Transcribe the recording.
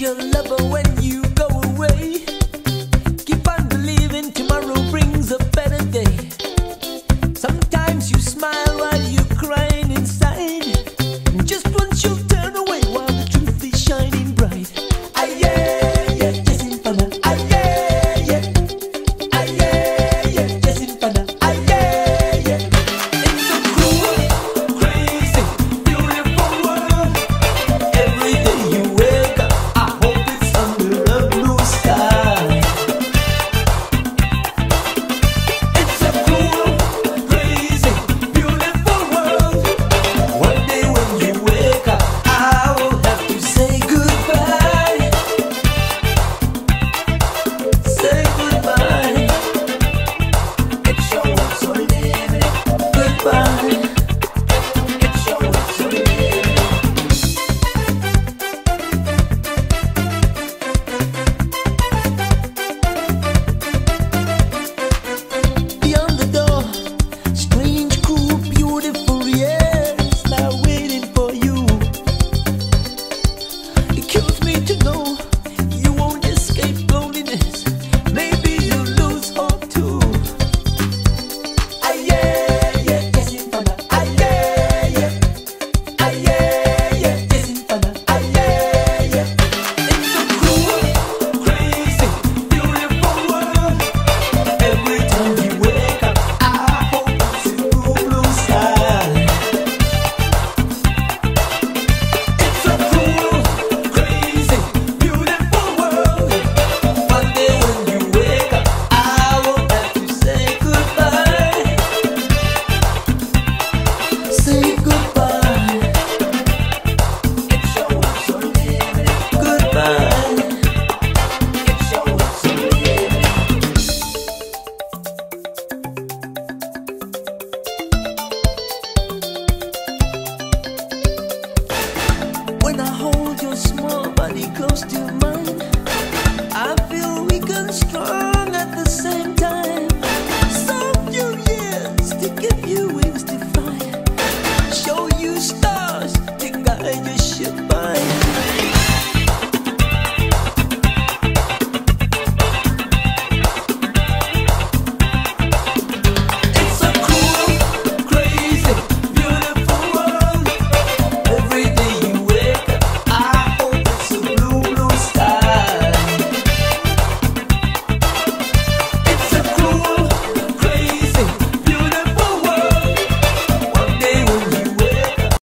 your lover when you I feel weak and strong at the same time. So few years to give you.